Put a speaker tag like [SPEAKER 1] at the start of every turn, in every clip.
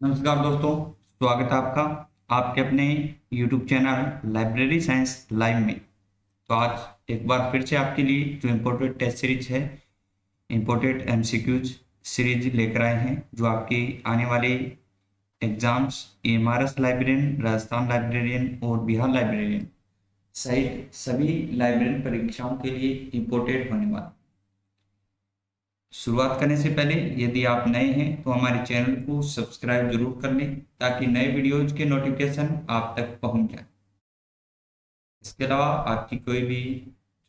[SPEAKER 1] नमस्कार दोस्तों, स्वागत है आपका आपके अपने YouTube channel library science live में। तो आज एक बार फिर से आपके लिए जो इम्पोर्टेड टेस्ट सीरीज़ है इम्पोर्टेड एमसीक्यूज सीरीज़ लेकर आए हैं, जो आपके आने वाले exams M R S librarian Rajasthan librarian और बिहार लाइब्रेरियन सहित सभी लाइब्रेरियन परीक्षाओं के लिए इम्पोर्टेड होने वाला। शुरुआत करने से पहले, यदि आप नए हैं तो हमारे चैनल को सब्सक्राइब ज़रूर कर लें, ताकि नए वीडियोज़ के नोटिफिकेशन आप तक पहुँच जाए। इसके अलावा, आपकी कोई भी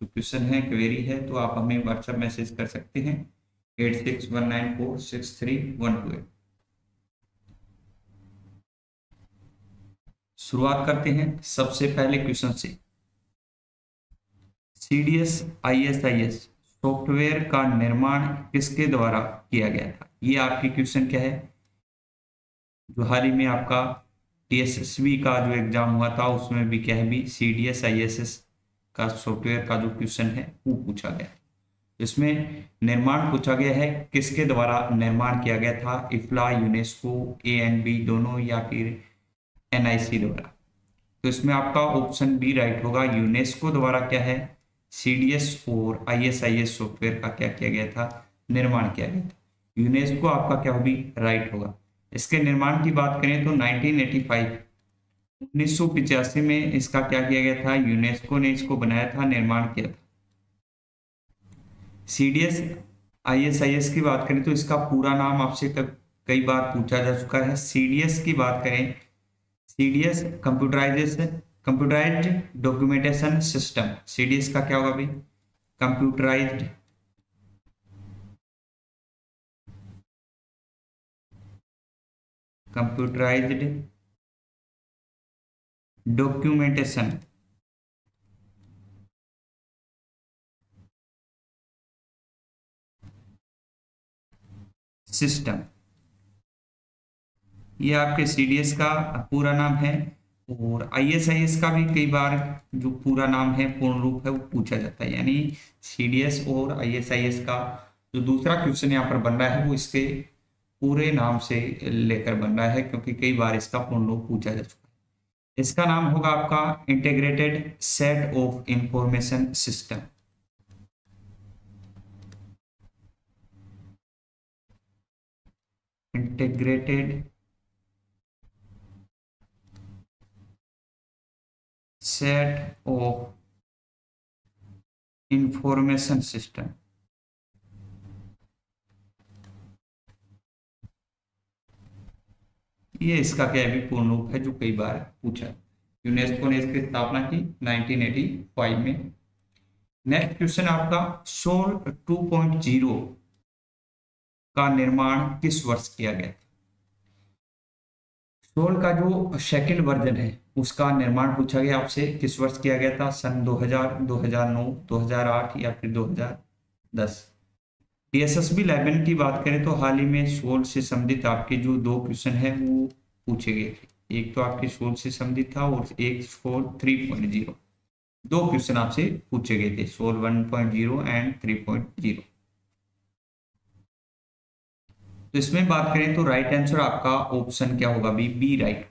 [SPEAKER 1] जो क्वेश्चन है, क्वेरी है तो आप हमें व्हाट्सएप मैसेज कर सकते हैं, eight six one nine four six three one two eight. शुरुआत करते हैं सबसे पहले क्वेश्चन से। C D S, I S I S. Software का निर्माण किसके द्वारा किया गया था? ये आपकी क्वेश्चन क्या है? जो हाल ही में आपका टीएसएसबी का जो एग्ज़ाम हुआ था, उसमें भी क्या है भी? C D S I S S का सॉफ्टवेयर का जो क्वेश्चन है, वो पूछा गया। इसमें निर्माण पूछा गया है, किसके द्वारा निर्माण किया गया था? IFLA, UNESCO A and B दोनों या फिर एन आई सी द्वारा। तो इसमें आपका ऑप्शन बी राइट होगा। यूनेस्को द्वारा क्या है? सीडीएस और आईएसआईएस सॉफ्टवेयर का क्या किया गया था? निर्माण किया गया था। यूनेस्को आपका क्या होगी? राइट होगा। इसके निर्माण की बात करें तो 1985 उन्नीस में इसका क्या किया गया था? यूनेस्को ने इसको बनाया था, निर्माण किया था। सीडीएस आईएसआईएस की बात करें तो इसका पूरा नाम आपसे कई बार पूछा जा चुका है। सीडीएस की बात करें CDS computerization computerized documentation system CDS का क्या होगा भाई? Computerized computerized documentation system. ये आपके सीडीएस का पूरा नाम है। और आईएसआईएस का भी कई बार जो पूरा नाम है, पूर्ण रूप है, वो पूछा जाता है। यानी सीडीएस और आईएसआईएस का जो दूसरा क्वेश्चन यहाँ पर बन रहा है, वो इसके पूरे नाम से लेकर बन रहा है, क्योंकि कई बार इसका पूर्ण रूप पूछा जा चुका है। इसका नाम होगा आपका integrated set of information system integrated set of information system ये इसका क्या है? पूर्ण रूप है, जो कई बार पूछा यूनेस्को ने इसकी स्थापना की 1985 में। नेक्स्ट क्वेश्चन आपका सोल 2.0 का निर्माण किस वर्ष किया गया था? सोल का जो सेकंड वर्जन है उसका निर्माण पूछा गया आपसे किस वर्ष किया गया था? सन 2000, 2009, 2008 या फिर 2010 टीएसएसबी इलेवन की बात करें तो हाल ही में सोल से संबंधित आपके जो दो क्वेश्चन है वो पूछे गए थे। एक तो आपके सोल से संबंधित था और एक सोल थ्री पॉइंट ज़ीरो। दो क्वेश्चन आपसे पूछे गए थे SOUL one point zero and three point zero. तो इसमें बात करें तो राइट आंसर आपका ऑप्शन क्या होगा? बी बी राइट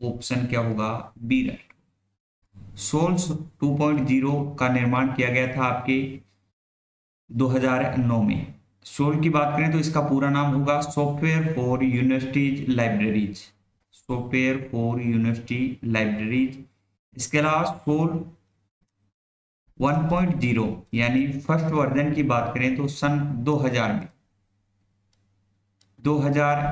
[SPEAKER 1] ऑप्शन क्या होगा? बी राइट सोल्स 2.0 का निर्माण किया गया था आपके 2009 में। सोल की बात करें तो इसका पूरा नाम होगा software for universities libraries software for university libraries इसके अलावा सोल 1.0 यानी फ़र्स्ट वर्जन की बात करें तो सन 2000 में। 2000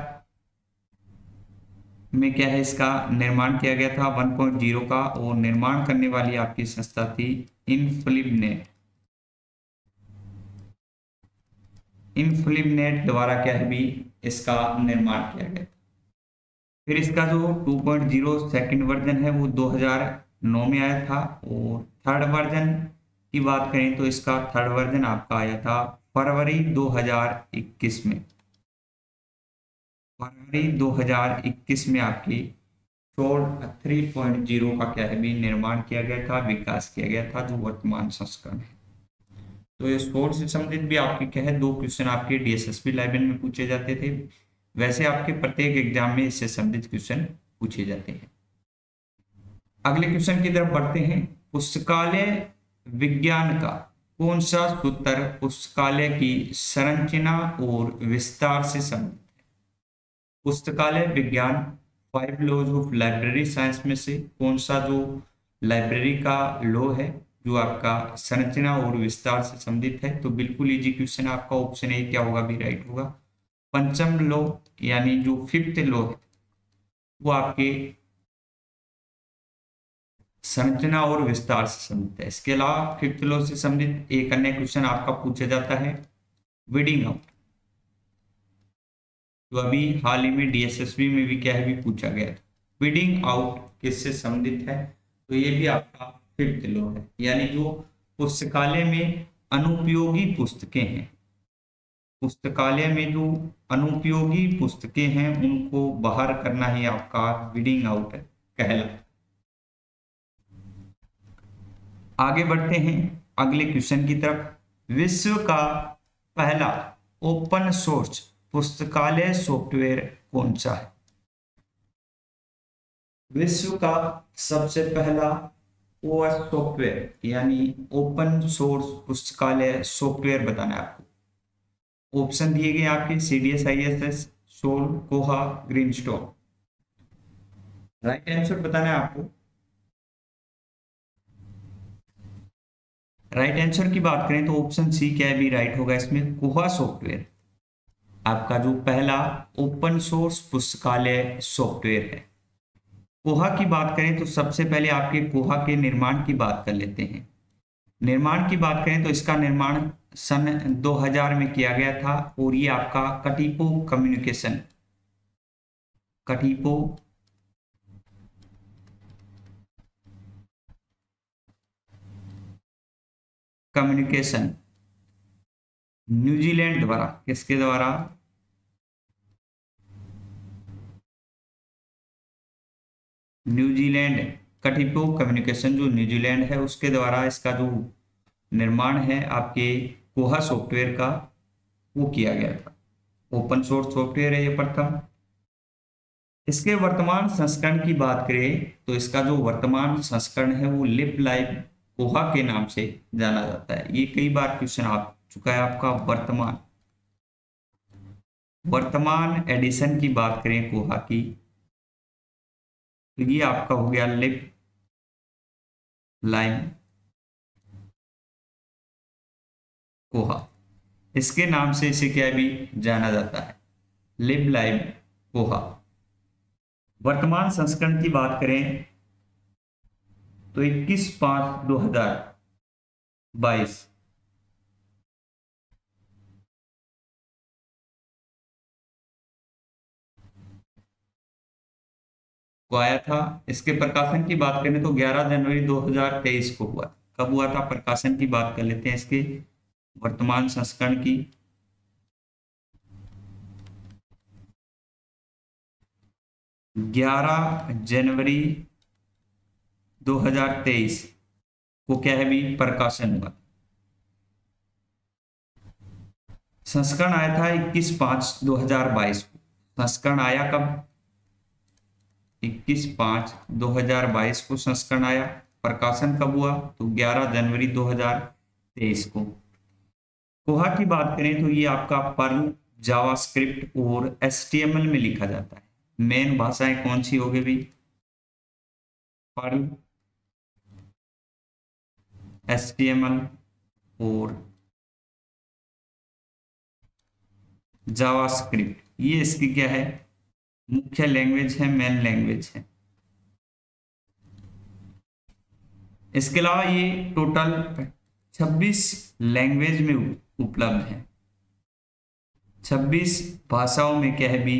[SPEAKER 1] में क्या है इसका? निर्माण किया गया था 1.0 का और निर्माण करने वाली आपकी संस्था थी इनफ्लिपनेट इनफ्लिपनेट द्वारा क्या है भी इसका निर्माण किया गया फिर इसका जो 2.0 सेकंड वर्जन है वो 2009 में आया था और थर्ड वर्जन की बात करें तो इसका थर्ड वर्जन आपका आया था फरवरी 2021 में। फरवरी 2021 में आपकी शोर्ट थ्री पॉइंट ज़ीरो का क्या है भी निर्माण किया गया था, विकास किया गया था, जो वर्तमान संस्करण है। तो ये शोर्ट से संबंधित भी आपके क्या है दो क्वेश्चन आपके डीएसएसपी लेवल में पूछे जाते थे। वैसे आपके प्रत्येक एग्ज़ाम में इससे संबंधित क्वेश्चन पूछे जाते हैं। अगले क्वेश्चन की तरफ़ बढ़ते हैं। पुस्तकालय विज्ञान का कौन सा सूत्र पुस्तकालय की संरचना और विस्तार से संबंधित? पुस्तकालय विज्ञान, five laws of library science में से कौन सा जो लाइब्रेरी का लॉ है, जो आपका संरचना और विस्तार से संबंधित है तो बिल्कुल इजी क्वेश्चन आपका ऑप्शन ए क्या होगा? भी राइट होगा। पंचम लॉ यानी जो फिफ्थ लॉ है, वो आपके संरचना और विस्तार से संबंधित है। इसके अलावा फिफ्थ लॉ से संबंधित एक अन्य क्वेश्चन आपका पूछा जाता है विडिंग आउट तो अभी हाल ही में डीएसएसबी में भी क्या है, भी पूछा गया था। फीडिंग आउट किससे संबंधित है? तो ये भी आपका फिफ्थ लॉ है। यानी जो पुस्तकालय में अनुपयोगी पुस्तकें हैं, पुस्तकालय में जो अनुपयोगी पुस्तकें हैं, उनको बाहर करना ही आपका वीडिंग आउट कहला। आगे बढ़ते हैं, अगले क्वेश्चन की तरफ़। विश्व का पहला ओपन सोर्स पुस्तकालय सॉफ्टवेयर कौन सा है? विश्व का सबसे पहला ओएस सॉफ्टवेयर, यानी ओपन सोर्स पुस्तकालय सॉफ्टवेयर बताना है आपको। ऑप्शन दिए गए आपके C D S I S S SOUL Koha Greenstone right answer बताना है आपको। राइट आंसर की बात करें तो ऑप्शन सी क्या भी राइट होगा इसमें कोहा सॉफ्टवेयर। आपका जो पहला ओपन सोर्स पुस्तकालय सॉफ्टवेयर है। कोहा की बात करें तो सबसे पहले आपके कोहा के निर्माण की बात कर लेते हैं। निर्माण की बात करें तो इसका निर्माण सन 2000 में किया गया था और ये आपका Katipo communication Katipo communication, New Zealand द्वारा, किसके द्वारा? न्यूजीलैंड कटिपो कम्युनिकेशन जो न्यूजीलैंड है, उसके द्वारा इसका जो निर्माण है, आपके कोहा सॉफ्टवेयर का, वो किया गया था। ओपन सोर्स सॉफ्टवेयर है ये प्रथम। इसके वर्तमान संस्करण की बात करें तो इसका जो वर्तमान संस्करण है, वो लिप लाइव कोहा के नाम से जाना जाता है। ये कई बार क्वेश्चन आ चुका है आपका वर्तमान। वर्तमान एडिशन की बात करें कोहा की तो ये आपका हो गया लिप लाइन कोहा। इसके नाम से इसे क्या भी जाना जाता है? लिप लाइव कोहा। वर्तमान संस्करण की बात करें तो 21 पाँच 2022 को आया था। इसके प्रकाशन की बात करें तो 11 जनवरी 2023 को हुआ कब हुआ था? प्रकाशन की बात कर लेते हैं इसके। वर्तमान संस्करण की। ग्यारह जनवरी 2023 को क्या है भी प्रकाशन हुआ संस्करण आया था 21 पाँच 2022 को। संस्करण आया कब? 21 पाँच 2022 को संस्करण आया, प्रकाशन कब हुआ? तो 11 जनवरी 2023 को कोहा की। बात करें तो ये आपका पर्ल जावास्क्रिप्ट और एस में लिखा जाता है। मेन भाषाएँ कौन सी होगी भी? पर्ल एस और जावास्क्रिप्ट। ये इसकी क्या है? मुख्य लैंग्वेज है मेन लैंग्वेज है। इसके अलावा ये टोटल 26 लैंग्वेज में उपलब्ध है। 26 भाषाओं में क्या भी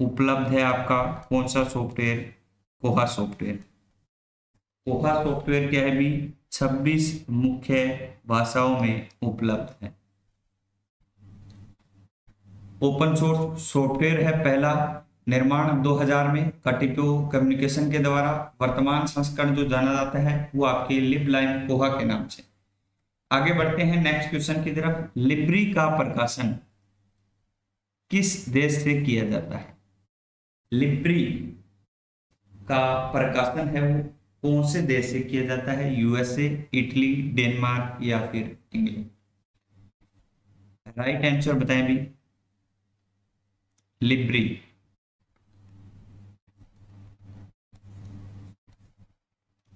[SPEAKER 1] उपलब्ध है आपका? कौन सा सॉफ्टवेयर कोहा सॉफ्टवेयर कोहा सॉफ्टवेयर क्या है भी? 26 मुख्य भाषाओं में उपलब्ध है। ओपन सोर्स सॉफ्टवेयर है पहला। निर्माण 2000 में कटिपो कम्युनिकेशन के द्वारा वर्तमान संस्करण जो जाना जाता है, वो आपके लिप लाइन कोहा के नाम से। आगे बढ़ते हैं नेक्स्ट क्वेश्चन की तरफ़। लिब्री का प्रकाशन किस देश से किया जाता है? लिब्री का प्रकाशन है वो कौन से देश से किया जाता है? यूएसए इटली डेनमार्क या फिर इंग्लैंड राइट आंसर बताएँ भी लिब्री।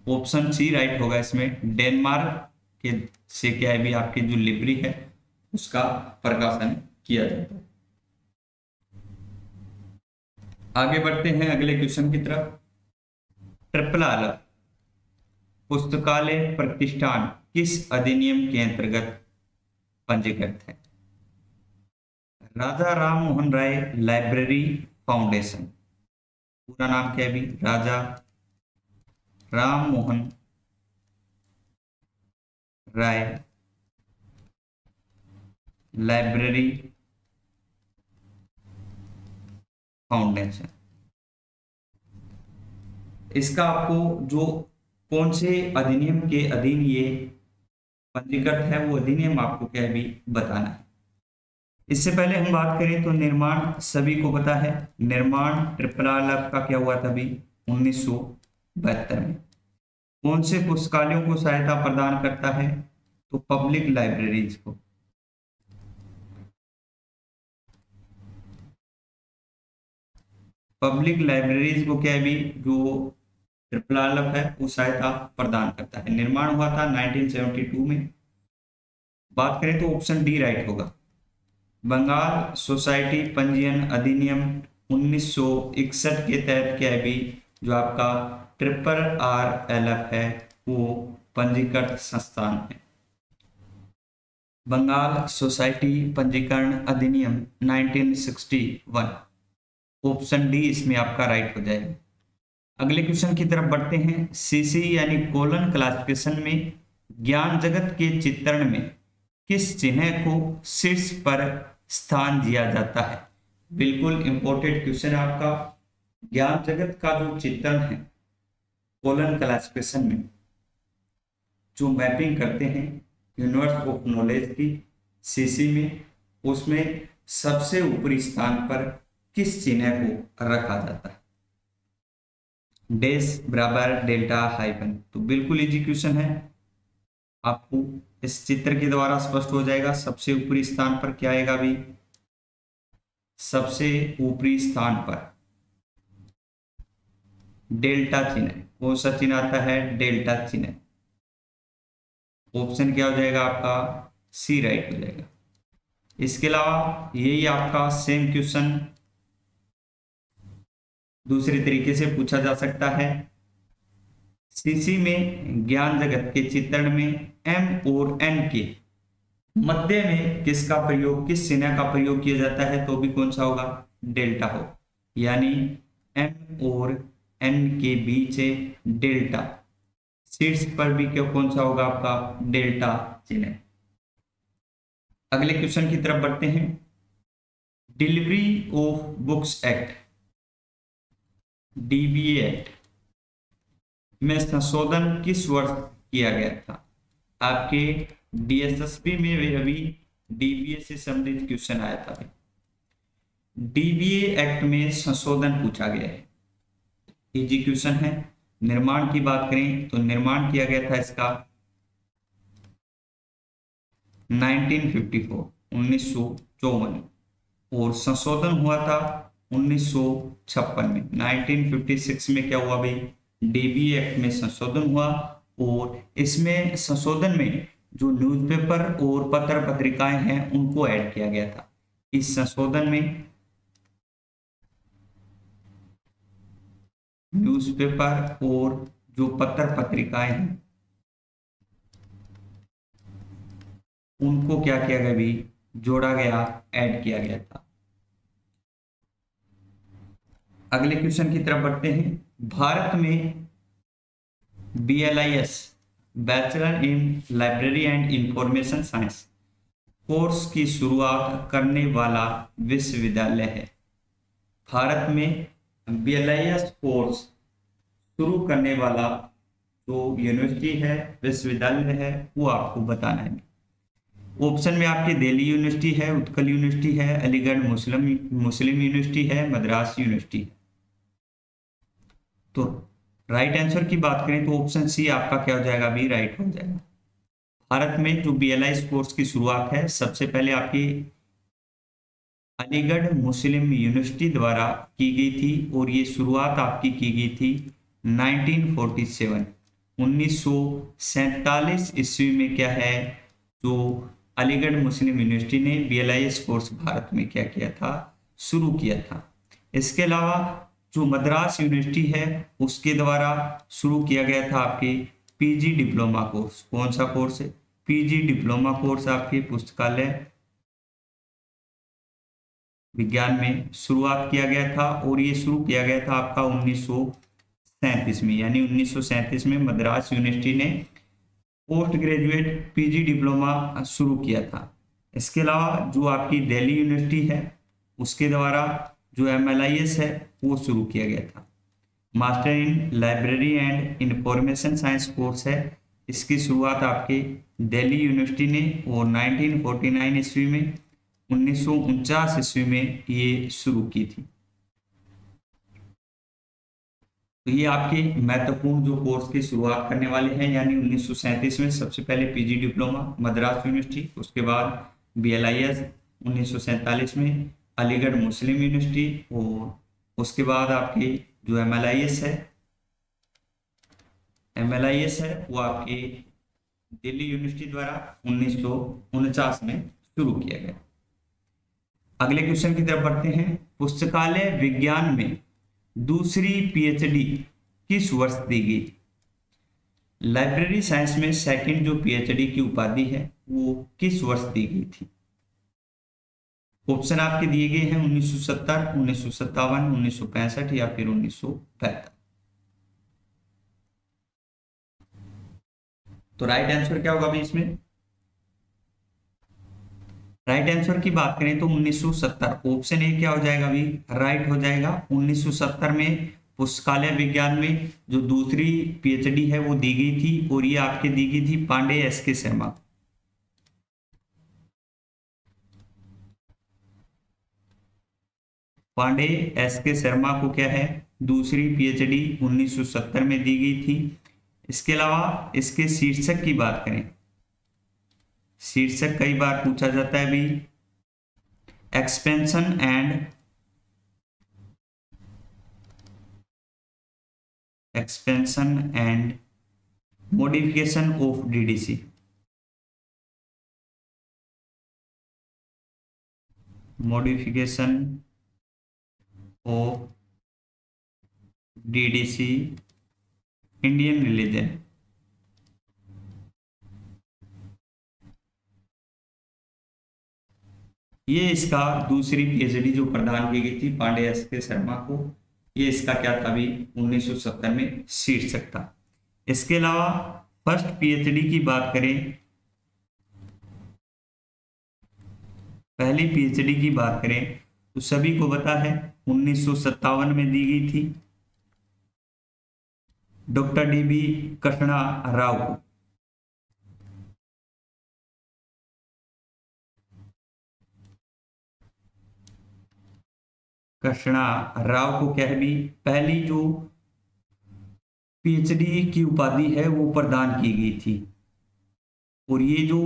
[SPEAKER 1] ऑप्शन सी राइट होगा इसमें। डेनमार्क के से क्या भी आपकी जो लिब्री है, उसका प्रकाशन किया जाता है। आगे बढ़ते हैं अगले क्वेश्चन की तरफ़। ट्रिपल आल पुस्तकालय प्रतिष्ठान किस अधिनियम के अंतर्गत पंजीकृत है? Raja Ram Mohan Roy library foundation. पूरा नाम क्या है भी राजा राम मोहन राय, लाइब्रेरी फाउंडेशन। इसका आपको जो कौन से अधिनियम के अधीन ये पंजीकृत है, वो अधिनियम आपको क्या भी बताना है। इससे पहले हम बात करें तो निर्माण सभी को पता है। निर्माण ट्रिपल आर का क्या हुआ था अभी? उन्नीस में। कौन से पुस्तकालयों को सहायता प्रदान करता है? तो पब्लिक लाइब्रेरीज को। पब्लिक लाइब्रेरीज को क्या भी जो ट्रिपल है, वो सहायता प्रदान करता है। निर्माण हुआ था 1972 में। बात करें तो ऑप्शन डी राइट होगा। बंगाल सोसाइटी पंजीयन अधिनियम 1961 के तहत क्या है भी जो आपका ट्रिपल आर एल एफ़ है, वो पंजीकृत संस्थान है। बंगाल सोसाइटी पंजीकरण अधिनियम 1961 ऑप्शन डी इसमें आपका राइट हो जाएगा। अगले क्वेश्चन की तरफ़ बढ़ते हैं। सीसी यानी कोलन क्लासिफिकेशन में ज्ञान जगत के चित्रण में किस चिन्ह को शीर्ष पर स्थान दिया जाता है? बिल्कुल इंपॉर्टेंट क्वेश्चन आपका। ज्ञान जगत का जो चित्रण है कोलन क्लासिफिकेशन में जो मैपिंग करते हैं यूनिवर्स ऑफ़ नॉलेज की सीसी में, उसमें सबसे ऊपरी स्थान पर किस चिन्ह को रखा जाता है? डेस बराबर डेल्टा हाइपन तो बिल्कुल इजी क्वेश्चन है। आपको इस चित्र के द्वारा स्पष्ट हो जाएगा, सबसे ऊपरी स्थान पर क्या आएगा भी सबसे ऊपरी स्थान पर। डेल्टा चिन्ह। कौन सा चिन्ह आता है? डेल्टा चिन्ह। ऑप्शन क्या हो जाएगा आपका? सी राइट हो जाएगा। इसके अलावा यही आपका सेम क्वेश्चन दूसरे तरीके से पूछा जा सकता है। सीसी में ज्ञान जगत के चित्रण में एम और एन के मध्य में किसका प्रयोग, किस चिन्ह का प्रयोग किया जाता है? तो भी कौन सा होगा? डेल्टा हो यानी एम और एन के बीच है डेल्टा। शीर्ष पर भी क्या, कौन सा होगा आपका? डेल्टा चिन्ह। अगले क्वेश्चन की तरफ़ बढ़ते हैं। Delivery of books act DBA act, में संशोधन किस वर्ष किया गया था? आपके डीएसएसपी में भी अभी डीबीए से संबंधित क्वेश्चन आया था। डीबीए एक्ट में संशोधन पूछा गया है। क्वेश्चन है। निर्माण की बात करें तो निर्माण किया गया था इसका 1954 उन्नीस और संशोधन हुआ था 1956 में। 1956 में क्या हुआ भाई? डीबी एक्ट में संशोधन हुआ और इसमें संशोधन में जो न्यूज़पेपर और पत्र पत्रिकाएँ हैं, उनको ऐड किया गया था। इस संशोधन में न्यूज़पेपर और जो पत्र पत्रिकाएँ हैं, उनको क्या किया गया भी जोड़ा गया ऐड किया गया था। अगले क्वेश्चन की तरफ़ बढ़ते हैं। भारत में B L I S bachelor in library and information science course की शुरुआत करने वाला विश्वविद्यालय है। भारत में B L I S course शुरू करने वाला जो यूनिवर्सिटी है, विश्वविद्यालय है, वो आपको बताना है। ऑप्शन में आपकी दिल्ली यूनिवर्सिटी है, उत्कल यूनिवर्सिटी है, अलीगढ़ मुस्लिम मुस्लिम यूनिवर्सिटी है, मद्रास यूनिवर्सिटी तो राइट आंसर की बात करें तो ऑप्शन सी आपका क्या हो जाएगा? अभी राइट हो जाएगा। भारत में जो बी एल कोर्स की शुरुआत है, सबसे पहले आपकी अलीगढ़ मुस्लिम यूनिवर्सिटी द्वारा की गई थी और ये शुरुआत आपकी की गई थी 1947 1947 ईस्वी में क्या है? जो अलीगढ़ मुस्लिम यूनिवर्सिटी ने बी कोर्स भारत में क्या किया था? शुरू किया था। इसके अलावा जो मद्रास यूनिवर्सिटी है, उसके द्वारा शुरू किया गया था आपके पीजी डिप्लोमा कोर्स। कौन सा कोर्स है? पीजी डिप्लोमा कोर्स आपके पुस्तकालय विज्ञान में शुरुआत किया गया था और ये शुरू किया गया था आपका उन्नीस सौ सैंतीस में, यानी उन्नीस सौ सैंतीस में मद्रास यूनिवर्सिटी ने पोस्ट ग्रेजुएट पीजी डिप्लोमा शुरू किया था। इसके अलावा जो आपकी दिल्ली यूनिवर्सिटी है, उसके द्वारा जो एमएलआईएस है, वो शुरू किया गया था। Master in library and information science course है। इसकी शुरुआत आपके दिल्ली यूनिवर्सिटी ने और 1949 ईस्वी में उन्नीस ईस्वी में ये शुरू की थी। तो ये आपके महत्वपूर्ण जो कोर्स की शुरुआत करने वाले हैं, यानी उन्नीस सौ सैंतीस में सबसे पहले पीजी डिप्लोमा, मद्रास यूनिवर्सिटी, उसके बाद बी एल में अलीगढ़ मुस्लिम यूनिवर्सिटी, और उसके बाद आपकी जो एम एल आई एस है एम एल है, वो आपके दिल्ली यूनिवर्सिटी द्वारा उन्नीस सौ उनचास में शुरू किया गया। अगले क्वेश्चन की तरफ़ बढ़ते हैं। पुस्तकालय विज्ञान में दूसरी पीएचडी किस वर्ष दी गई? लाइब्रेरी साइंस में सेकंड जो पीएचडी की उपाधि है वो किस वर्ष दी गई थी? ऑप्शन आपके दिए गए हैं 1970, उन्नीस सौ सत्तावन उन्नीस सौ पैंसठ या फिर उन्नीस सौ पैंतालीस तो राइट आंसर क्या होगा अभी इसमें? राइट आंसर की बात करें तो 1970 ऑप्शन ए क्या हो जाएगा अभी? राइट हो जाएगा। 1970 में पुस्तकालय विज्ञान में जो दूसरी पीएचडी है वो दी गई थी और ये आपके दी गई थी पांडे एस के शर्मा। पांडे एस के शर्मा को क्या है? दूसरी पीएचडी 1970 में दी गई थी। इसके अलावा इसके शीर्षक की बात करें। शीर्षक कई बार पूछा जाता है भी। Expansion and expansion and modification of DDC modification of DDC Indian religion ये इसका दूसरी पीएचडी जो प्रदान की गई थी पांडे एस के शर्मा को, ये इसका क्या था अभी? 1970 में शीर्षक था। इसके अलावा फ़र्स्ट पीएचडी की बात करें, पहली पीएचडी की बात करें तो सभी को पता है उन्नीस सौ सत्तावन में दी गई थी doctor D B Krishna Rao को। कृष्णा राव को कह भी पहली जो पीएचडी की उपाधि है, वो प्रदान की गई थी। और ये जो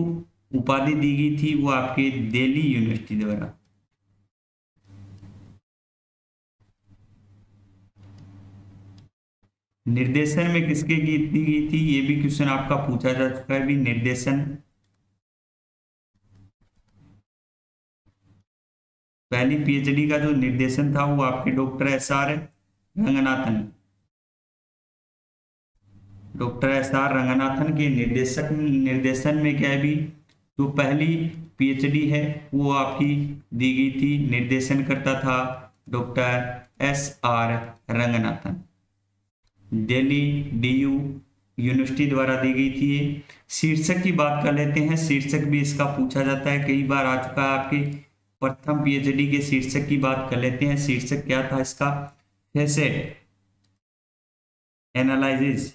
[SPEAKER 1] उपाधि दी गई थी, वो आपके दिल्ली यूनिवर्सिटी द्वारा। निर्देशन में किसके की दी गई थी, ये भी क्वेश्चन आपका पूछा जा चुका है। भी निर्देशन पहली पीएचडी का जो निर्देशन था वो आपके doctor S R Ranganathan. Doctor S R Ranganathan के निर्देशक, निर्देशन में क्या भी जो पहली पीएचडी है, वो आपकी दी गई थी, निर्देशन करता था doctor S R Ranganathan. Delhi DU university द्वारा दी गई थी शीर्षक की बात कर लेते हैं। शीर्षक भी इसका पूछा जाता है। कई बार आ चुका है आपके प्रथम पीएचडी के शीर्षक की बात कर लेते हैं। शीर्षक क्या था इसका? Facet analysis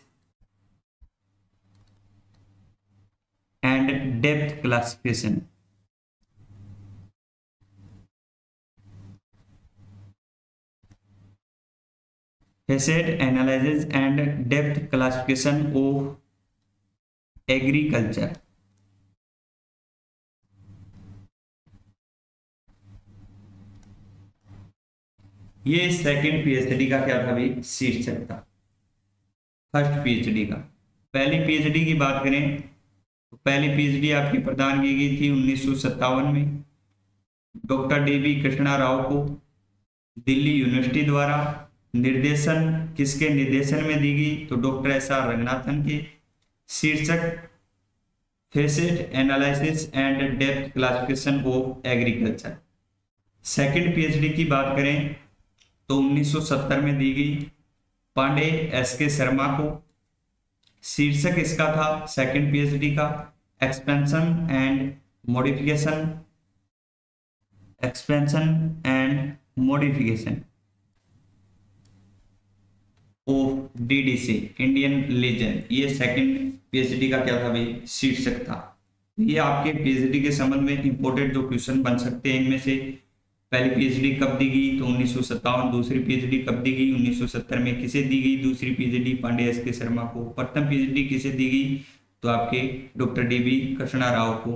[SPEAKER 1] and depth classification facet analysis and depth classification of agriculture ये सेकंड पीएचडी का क्या था भाई शीर्षक था। फ़र्स्ट पीएचडी का। पहली पीएचडी की बात करें तो पहली पीएचडी आपकी प्रदान की गई थी उन्नीस सौ सत्तावन में। Doctor D B Krishna Rao को दिल्ली यूनिवर्सिटी द्वारा निर्देशन, किसके निर्देशन में दी गई? तो डॉक्टर एस आर रंगनाथन के शीर्षक facet analysis and depth classification of agriculture second PhD की बात करें तो 1970 में दी गई। पांडे एस के शर्मा को। शीर्षक इसका था सेकंड पीएचडी का। Expansion and modification expansion and modification of DDC Indian religion ये सेकंड पीएचडी का क्या था भाई? शीर्षक था। ये आपके पीएचडी के संबंध में इंपोर्टेंट जो क्वेश्चन बन सकते हैं इनमें से। पहली पीएचडी कब दी गई? तो उन्नीस सौ सत्तावन, दूसरी पीएचडी कब दी गई? 1970 में किसे दी गई? दूसरी पीएचडी पांडे एस के शर्मा को। प्रथम पीएचडी किसे दी गई? तो आपके doctor D B Krishna Rao को।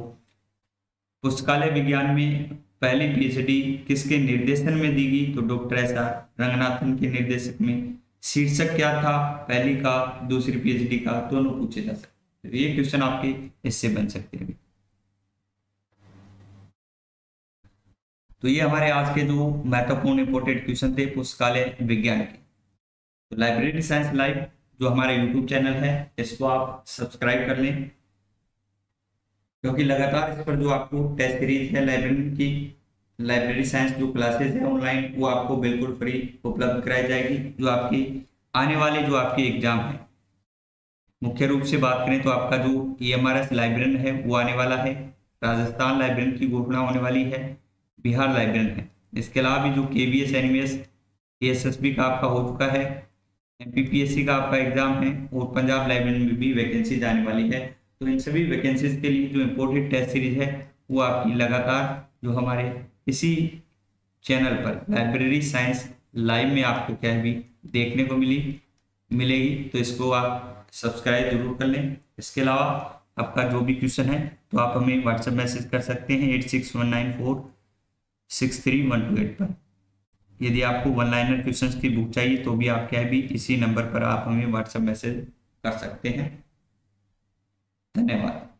[SPEAKER 1] पुस्तकालय विज्ञान में पहली पीएचडी किसके निर्देशन में दी गई? तो डॉक्टर एस आर रंगनाथन के निर्देशक में। शीर्षक क्या था? पहली का, दूसरी पीएचडी का, दोनों पूछे जा सकते तो ये क्वेश्चन आपके इससे बन सकते हैं। तो ये हमारे आज के जो महत्वपूर्ण इंपोर्टेंट क्वेश्चन थे पुस्तकालय विज्ञान के। तो लाइब्रेरी साइंस लाइव जो हमारा यूट्यूब चैनल है, इसको आप सब्सक्राइब कर लें। क्योंकि लगातार इस पर जो आपको टेस्ट सीरीज़ है लाइब्रेरी की लाइब्रेरी साइंस जो क्लासेस है ऑनलाइन वो आपको बिल्कुल फ्री उपलब्ध कराई जाएगी, जो आपकी आने वाले जो आपके एग्ज़ाम है। मुख्य रूप से बात करें तो आपका जो E M R S librarian है, वो आने वाला है। राजस्थान लाइब्रेरियन की घोषणा होने वाली है। बिहार लाइब्रेरियन है। इसके अलावा भी जो K B S N S S S B का आपका हो चुका है M P P S C का आपका एग्ज़ाम है और पंजाब लाइब्रेरियन में भी वैकेंसी आने वाली है। तो इन सभी वैकेंसीज के लिए जो इम्पोर्टेंट टेस्ट सीरीज़ है, वो आपकी लगातार जो हमारे इसी चैनल पर लाइब्रेरी साइंस लाइव में आपको क्या है भी देखने को मिली, मिलेगी। तो इसको आप सब्सक्राइब ज़रूर कर लें। इसके अलावा आपका जो भी क्वेश्चन है तो आप हमें व्हाट्सएप मैसेज कर सकते हैं eight six one nine four six three one two eight पर। यदि आपको वन लाइनर क्वेश्चन की बुक चाहिए तो भी आप क्या भी इसी नंबर पर आप हमें व्हाट्सएप मैसेज कर सकते हैं। धन्यवाद।